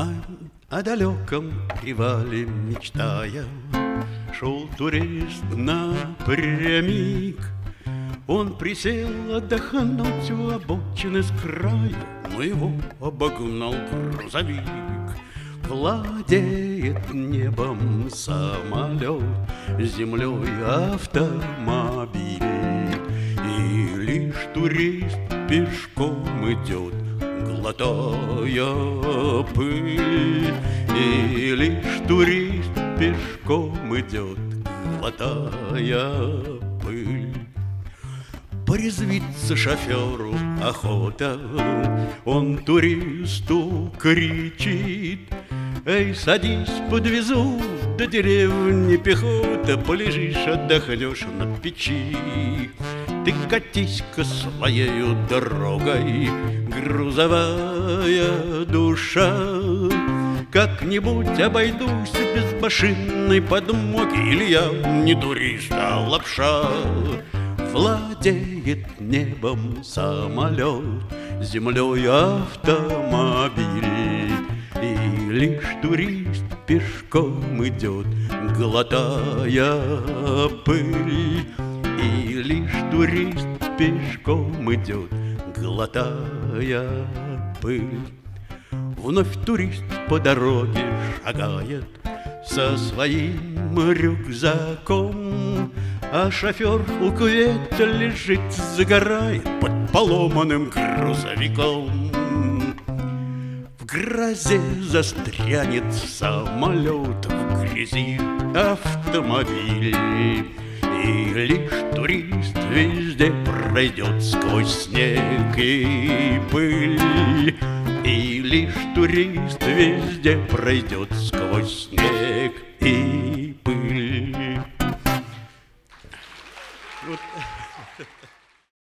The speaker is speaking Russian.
О, о далеком привале мечтая Шел турист напрямик Он присел отдохнуть у обочины с края Но его обогнал грузовик. Владеет небом самолет Землей автомобиль. И лишь турист пешком идет глотая пыль, И лишь турист пешком идет, глотая пыль. Порезвиться шоферу охота, он туристу кричит, Эй, садись, подвезу до деревни пехота, Полежишь, отдохнешь на печи. Ты катись-ка своею дорогой, грузовая душа. Как-нибудь обойдусь без машинной подмоги, Или я не турист, а лапша. Владеет небом самолет, Землей автомобиль. И лишь турист пешком идет, Глотая пыль. И лишь турист пешком идет, глотая пыль. Вновь турист по дороге шагает со своим рюкзаком, А шофер у квета лежит, загорает под поломанным грузовиком. В грозе застрянет самолет, в грязи автомобиль. И лишь турист везде пройдет сквозь снег и пыль. И лишь турист везде пройдет сквозь снег и пыль. Вот.